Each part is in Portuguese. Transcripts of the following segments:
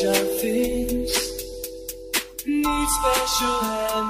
fragile things need special hands.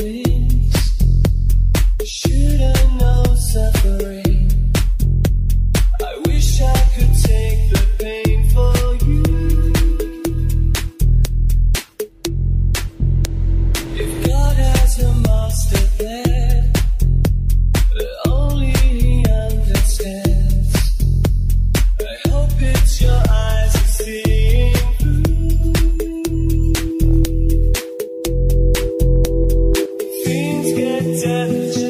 death.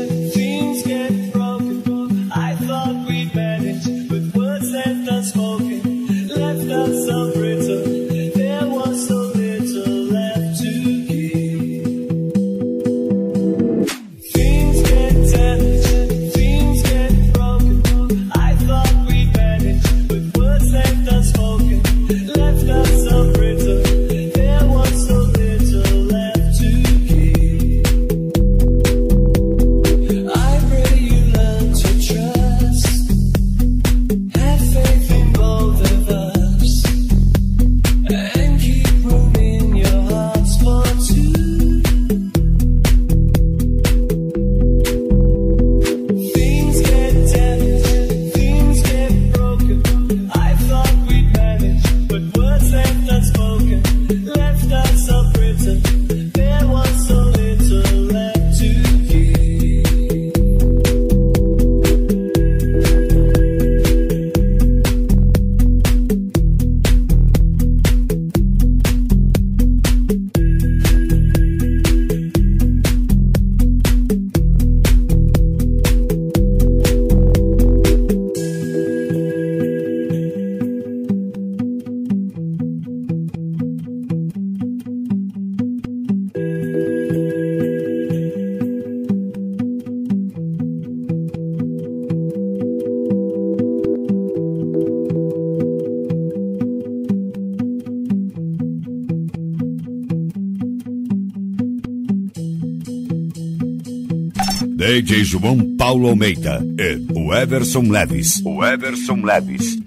DJ João Paulo Almeida e o Everson Leves. O Everson Leves.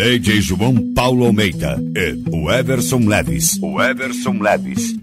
DJ João Paulo Almeida e o Everson Leves. O Everson Leves.